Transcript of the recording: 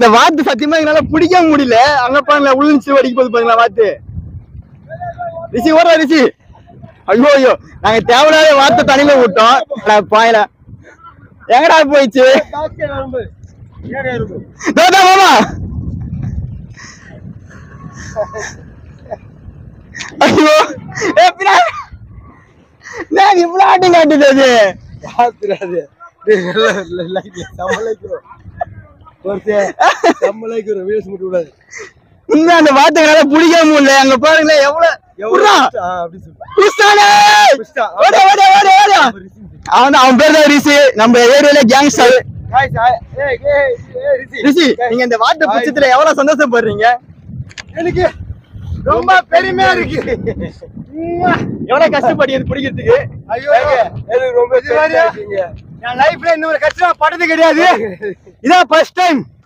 இந்த வாத்து சத்தியமா எங்களால பிடிக்க முடியல. அங்க பாருங்களா உளுந்து அடிக்க போது பாருங்களா வாத்து. ரிஷி ஓடுறா ரிஷி. ஐயோ ஐயோ. நாங்க தேவையில்லாத வார்த்தை தனியில விட்டோம். பாயல. எங்கடா போயிடுச்சு? மாமா. ஐயோ. நான் இவ்வளவு ஆட்டி காட்டுது அது? உண்மை அந்த வார்த்தைகளால பிடிக்க முடியல அங்க பாருங்களேன் எவ்வளவு. அவன் பேர் தான் ரிஷி. நம்ம ஏரியால கேங்ஸ்டர் ரிஷி. நீங்க இந்த வார்த்தை பட்சத்துல எவ்வளவு சந்தோஷப்படுறீங்க எனக்கு ரொம்ப பெருமையா இருக்கு. எவ்வளவு கஷ்டப்படி இது பிடிக்கிறதுக்கு? ஐயோ எனக்கு ரொம்ப என் லைஃப்ல இன்னொரு கஷ்டம் பட்டது கிடையாது. இதான் ஃபர்ஸ்ட் டைம்